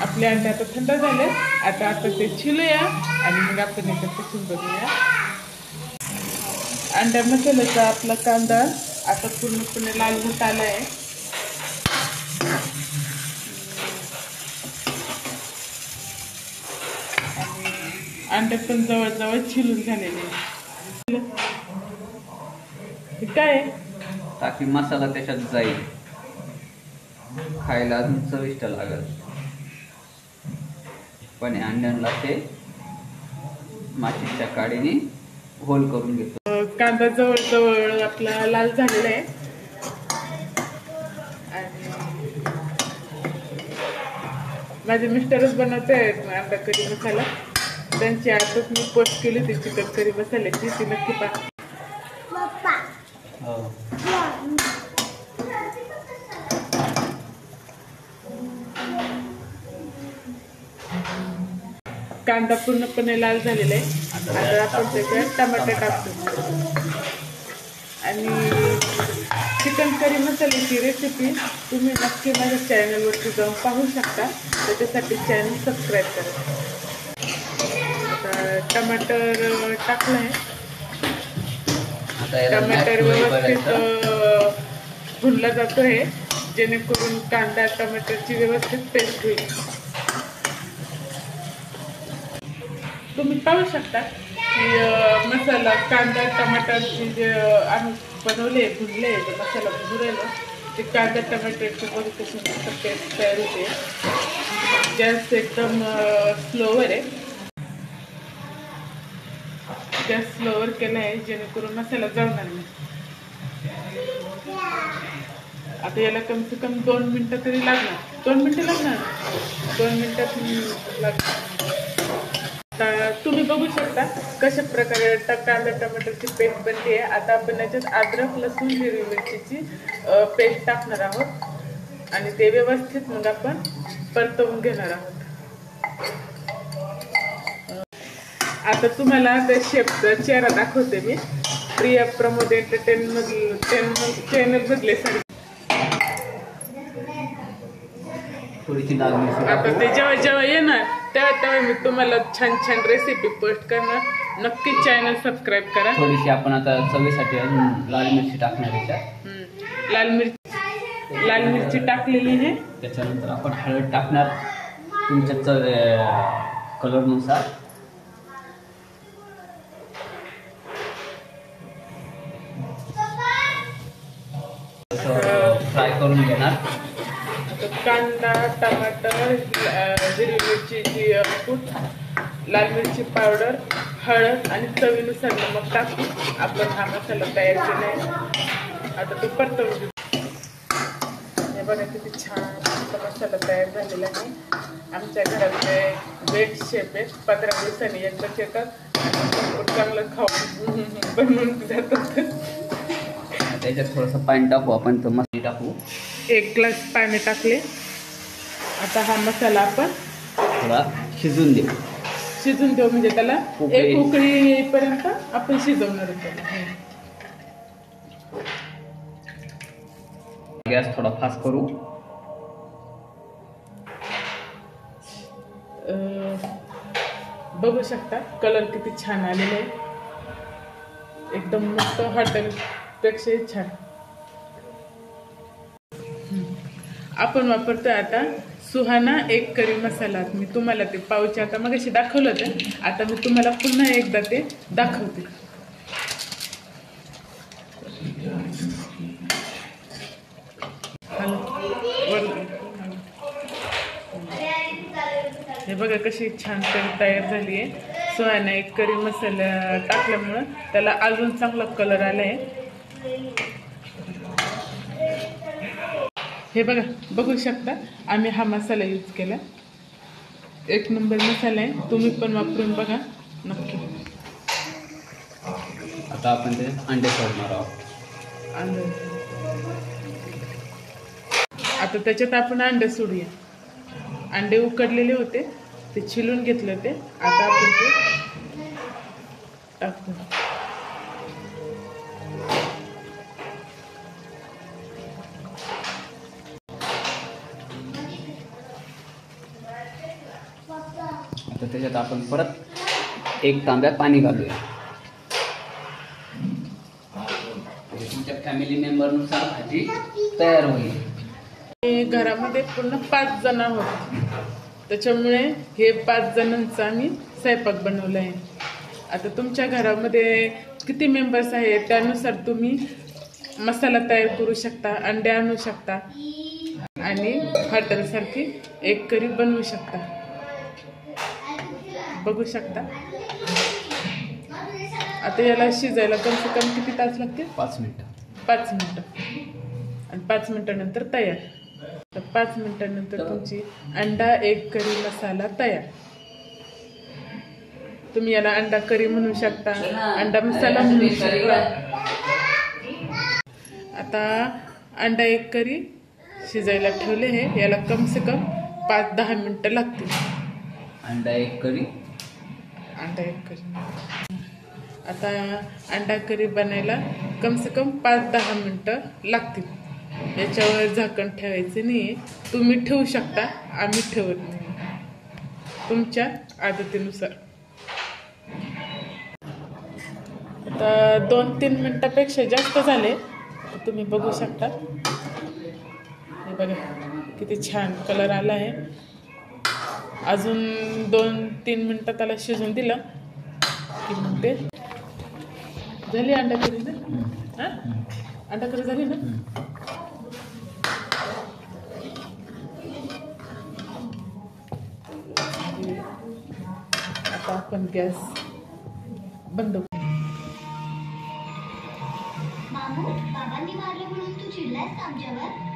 आपले अंडे आता थंड झाले आता आपण ते छिलूया आणि मग आपण एकत्र पुसून बघूया केलं मसाल्याचा आपला कांदा आता पूर्णपणे लाल होत आला आहे अंडे पण जवळजवळ छिलून झालेले काय? आहे? ताकी मसाला त्याच्यात जाईल. खायला अजून चविष्ट लागल. पण अंड्यांना ते मातीच्या काडीने होल करून घेतो. कांदा जवळजवळ आपला लाल झालेला आहे. आणि माझे मिस्टरच बनवते आहेत अंडा करी मसाला. त्यांची आताच मी पोस्ट केली होती चिकन करी मसाल्याची ती नक्की पहा. कांदा पूर्णपणे लाल झालेला आहे. आता आपण त्याच्यात टमाटे टाकतो आणि चिकन करी मसाल्याची रेसिपी तुम्ही नक्की माझ्या चॅनलवरती जाऊन पाहू शकता. त्याच्यासाठी चॅनल सबस्क्राईब करा. टमाटर टाकलं आहे टमाटर व्यवस्थित भुनला जातो आहे जेणेकरून कांदा टमाटरची व्यवस्थित पेस्ट होईल. तुम्ही पाहू शकता की मसाला कांदा टमाटरची जे आम्ही बनवले भुजले मसाला भुनलेलो ते कांदा टमाटरची बघू कशी मस्त पेस्ट तयार होते. गॅस एकदम स्लोवर आहे. गॅस स्लोवर केला आहे जेणेकरून मसाला जळणार नाही. आता याला कम से कम दोन मिनटं तरी लागणार. दोन मिनटं लागणार? दोन मिनटात लागणार. तुम्ही बघू शकता कशा प्रकारे कांदा टमाटरची पेस्ट बनते आहे. आता आपण याच्यात अद्रक लसूण हिरवी मिरचीची पेस्ट टाकणार आहोत. आणि ते व्यवस्थित मग आपण परतवून घेणार आहोत. आता तुम्हाला त्या शेपचा चेहरा दाखवते मी. प्रिया प्रमोद एंटरटेनमधील चॅनल बघले सर थोडीशी लाल मिरची आता ते जेव्हा जेव्हा येणार तेव्हा तेव्हा मी तुम्हाला छान छान रेसिपी पोस्ट करणार. नक्की चॅनल सबस्क्राईब करा. थोडीशी आपण आता चवीसाठी अजून लाल मिरची टाकणार याच्यात हम्म. लाल मिरची लाल मिरची टाकलेली आहे. त्याच्यानंतर आपण हळद टाकणार. तुमच्या चव कलरनुसार फ्राय करून घेणार. कांदा टमाटर हिरवी मिरची जी कूट लाल मिरची पावडर हळद आणि चवीनुसार नमक टाकून आपण हा मसाला तयार केला आहे. आता तो परतवून घेऊ. हे बघा किती छान मसाला तयार झालेला आहे. आमच्या घरातले वेट शेप आहेत पंधरा दिवसांनी एकदाच येतात. चांगलं खाऊन बनवून जातात. त्याच्यात थोडंसं पाणी टाकू आपण तर मसाले टाकू. एक ग्लास पाणी टाकले. आता हा मसाला आपण थोडा शिजून देऊ. शिजून देऊ म्हणजे त्याला उकळी. एक उकळी येईपर्यंत आपण शिजवणार आहोत त्याला. गॅस थोडा फास्ट करू. अं, बघू शकता कलर किती छान आलेला आहे. एकदम मस्त हॉटेल पेक्षा छान आपण वापरतोय आता सुहाना एक करी मसाला मी तुम्हाला ते पावचे आता मग दाखवलं होतं. आता मी तुम्हाला पुन्हा एकदा ते दाखवते. हॅलो हे बघा कशी छान करी तयार झाली आहे. सुहाना एक करी मसाला टाकल्यामुळं त्याला अजून चांगला कलर आला आहे हे बघा बघू शकता आम्ही हा मसाला यूज केला. एक नंबर मसाला आहे तुम्ही पण वापरून बघा नक्की. आता आपण ते अंडे सोडणार आहोत. अंड. आता त्याच्यात आपण अंडे सोडूया. अंडे उकडलेले होते ते छिलून घेतले होते. आता आपण ते टाकतो तर त्याच्यात आपण परत एक तांब्यात पाणी घालूया. म्हणजे तुमच्या फॅमिली मेंबरनुसार भाजी तयार होईल. घरामध्ये पूर्ण पाच जण आहोत. त्याच्यामुळे हे पाच जणांचा आम्ही स्वयंपाक बनवला आहे आता तुमच्या घरामध्ये किती मेंबर्स आहेत? त्यानुसार तुम्ही मसाला तयार करू शकता अंडे आणू शकता आणि हॉटेलसारखी एक करी बनवू शकता. बघू शकता. आता याला शिजायला कम से कम किती तास लागतील? पाच मिनिटं. पाच मिनटं. आणि पाच मिनटानंतर तयार. तर पाच मिनटानंतर तुमची अंडा एक करी मसाला तयार. तुम्ही याला अंडा करी म्हणू शकता. अंडा मसाला म्हणू शकता. आता अंडा एक करी शिजायला ठेवले हे. याला कम से कम पाच दहा मिनटं लागतील. अंडा एक करी. अंडा एक करी आता अंडा करी बनायला कम से कम पाच दहा मिनटं लागतील. याच्यावर झाकण ठेवायचं नाही तुम्ही ठेवू शकता आम्ही ठेवत नाही. तुमच्या आदतीनुसार. आता दोन तीन मिनटापेक्षा जास्त झाले. तुम्ही बघू शकता. हे बघा किती छान कलर आला आहे. अजून दोन तीन मिनटं त्याला शिजून दिलं. की मग ते झाली अंडा करी ना? हा? अंडा करी झाली ना? आता आपण गॅस बंद मामू बाबांनी मारले म्हणून तू चिडलायस आमच्यावर?